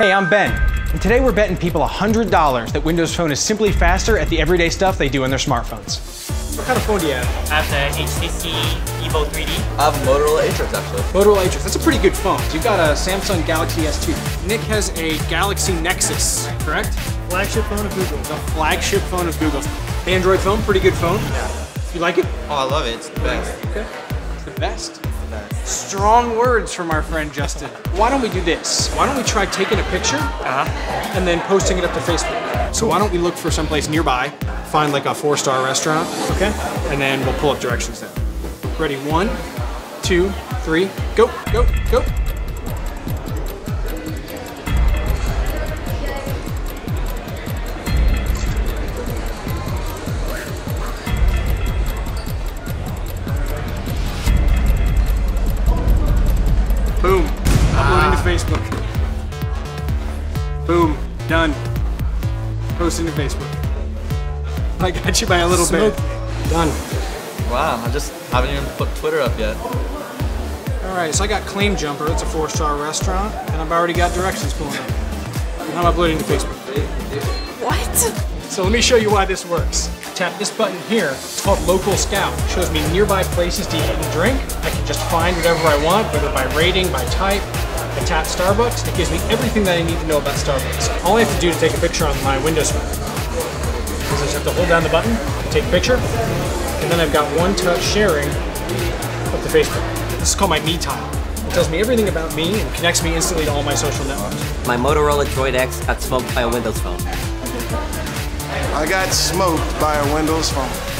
Hey, I'm Ben, and today we're betting people $100 that Windows Phone is simply faster at the everyday stuff they do on their smartphones. What kind of phone do you have? I have the HTC Evo 3D. I have a Motorola Atrix actually. Motorola Atrix. That's a pretty good phone. You've got a Samsung Galaxy S2. Nick has a Galaxy Nexus, correct? Flagship phone of Google. The flagship phone of Google. Android phone, pretty good phone. Yeah. You like it? Oh, I love it. It's the best. Okay. It's the best. Strong words from our friend Justin. Why don't we do this? Why don't we try taking a picture Uh-huh. and then posting it up to Facebook? So why don't we look for someplace nearby, find like a four-star restaurant, okay? And then we'll pull up directions there. Ready? One, two, three, go, go, go. Boom. Uploading to ah. Facebook. Boom. Done. Posting to Facebook. I got you by a little bit. Done. Wow, I just haven't even put Twitter up yet. All right, so I got Claim Jumper. It's a four-star restaurant, and I've already got directions pulling up. And I'm uploading to Facebook. What? So let me show you why this works. Tap this button here. It's called Local Scout. It shows me nearby places to eat and drink. I can just find whatever I want, whether by rating, by type. I tap Starbucks. It gives me everything that I need to know about Starbucks. All I have to do to take a picture on my Windows phone is I just have to hold down the button, take a picture, and then I've got one-touch sharing up the Facebook. This is called my Me Tile. It tells me everything about me and connects me instantly to all my social networks. My Motorola Droid X got smoked by a Windows phone. I got smoked by a Windows phone.